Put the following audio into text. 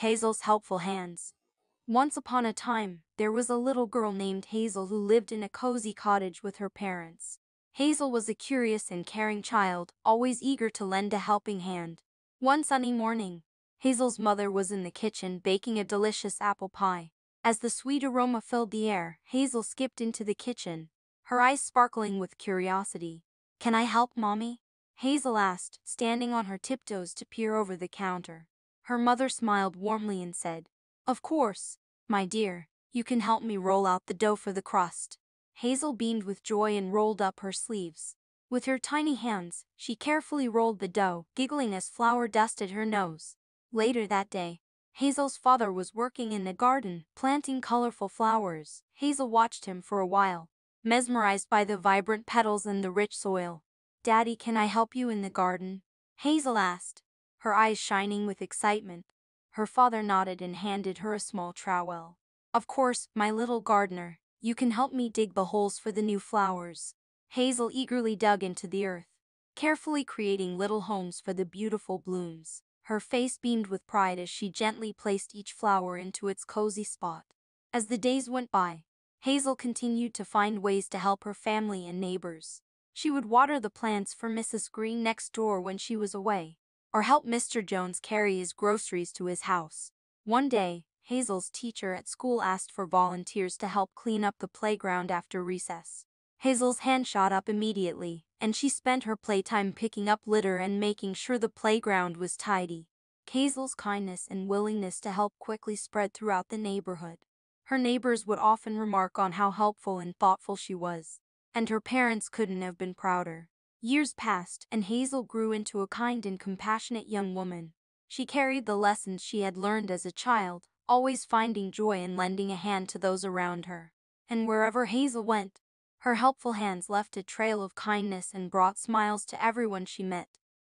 Hazel's helpful hands. Once upon a time, there was a little girl named Hazel who lived in a cozy cottage with her parents. Hazel was a curious and caring child, always eager to lend a helping hand. One sunny morning, Hazel's mother was in the kitchen baking a delicious apple pie. As the sweet aroma filled the air, Hazel skipped into the kitchen, her eyes sparkling with curiosity. Can I help, Mommy? Hazel asked, standing on her tiptoes to peer over the counter. Her mother smiled warmly and said, Of course, my dear, you can help me roll out the dough for the crust. Hazel beamed with joy and rolled up her sleeves. With her tiny hands, she carefully rolled the dough, giggling as flour dusted her nose. Later that day, Hazel's father was working in the garden, planting colorful flowers. Hazel watched him for a while, mesmerized by the vibrant petals and the rich soil. Daddy, can I help you in the garden? Hazel asked, her eyes shining with excitement. Her father nodded and handed her a small trowel. Of course, my little gardener, you can help me dig the holes for the new flowers. Hazel eagerly dug into the earth, carefully creating little homes for the beautiful blooms. Her face beamed with pride as she gently placed each flower into its cozy spot. As the days went by, Hazel continued to find ways to help her family and neighbors. She would water the plants for Mrs. Green next door when she was away, or help Mr. Jones carry his groceries to his house. One day, Hazel's teacher at school asked for volunteers to help clean up the playground after recess. Hazel's hand shot up immediately, and she spent her playtime picking up litter and making sure the playground was tidy. Hazel's kindness and willingness to help quickly spread throughout the neighborhood. Her neighbors would often remark on how helpful and thoughtful she was, and her parents couldn't have been prouder. Years passed, and Hazel grew into a kind and compassionate young woman. She carried the lessons she had learned as a child, always finding joy in lending a hand to those around her. And wherever Hazel went, her helpful hands left a trail of kindness and brought smiles to everyone she met.